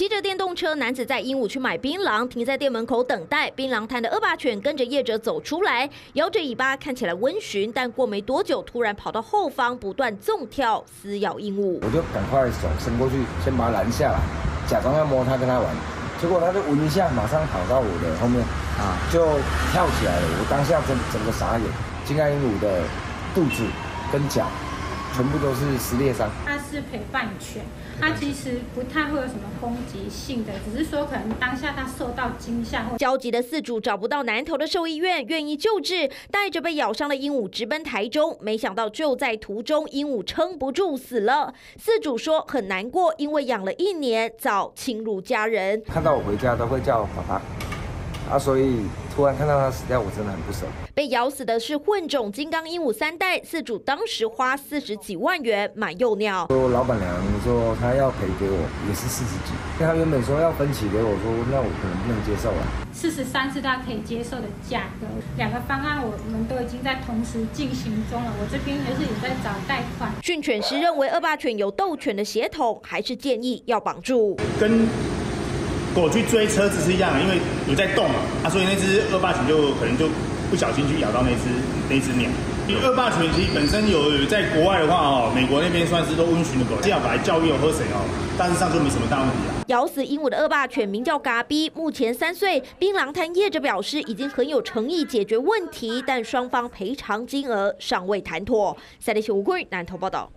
骑着电动车，男子在鹦鹉区买槟榔，停在店门口等待。槟榔摊的恶霸犬跟着业者走出来，摇着尾巴，看起来温驯，但过没多久，突然跑到后方，不断纵跳，撕咬鹦鹉。我就赶快手伸过去，先把它拦下来，假装要摸它，跟它玩。结果它就闻一下，马上跑到我的后面，啊，就跳起来了。我当下整整个傻眼，金刚鹦鹉的肚子跟脚。全部都是撕裂伤。它是陪伴犬，它其实不太会有什么攻击性的，只是说可能当下它受到惊吓或。焦急的饲主找不到南投的兽医院愿意救治，带着被咬伤的鹦鹉直奔台中，没想到就在途中，鹦鹉撑不住死了。饲主说很难过，因为养了一年，早亲如家人。看到我回家都会叫爸爸。啊，所以突然看到它死掉，我真的很不舍。被咬死的是混种金刚鹦鹉三代，饲主当时花四十几万元买幼鸟。说老板娘说她要赔给我，也是四十几。她原本说要分期给我，说那我可能不能接受了。四十三是他可以接受的价格，两个方案我们都已经在同时进行中了。我这边也是也在找贷款。训犬师认为恶霸犬有斗犬的血统，还是建议要绑住。跟狗去追车子是一样，因为有在动嘛，啊，所以那只恶霸犬就可能就不小心去咬到那只那只鸟。因为恶霸犬其实本身有在国外的话哦，美国那边算是都温驯的狗，这样把它教育有喝水哦，大致上就没什么大问题啊。咬死鹦鹉的恶霸犬名叫嘎逼，目前三岁。槟榔摊业者表示已经很有诚意解决问题，但双方赔偿金额尚未谈妥。三立新闻吴南投报道。